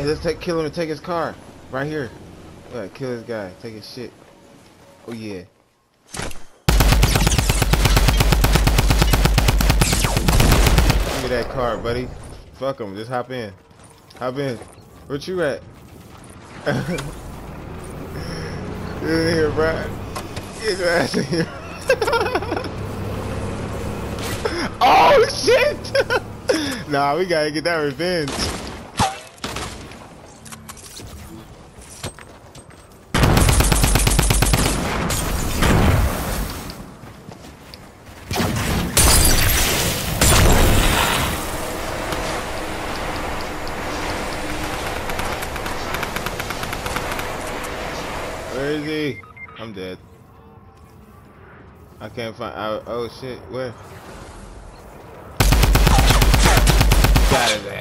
Hey, let's take kill him and take his car. Right here. Yeah, kill this guy. Take his shit. Oh yeah. Look at that car, buddy. Fuck him. Just hop in. Hop in. Where you at? Get in here, bro. Get your ass in here. oh shit! nah, we gotta get that revenge. Where is he? I'm dead. I can't find. Oh, oh shit, where? Got his ass.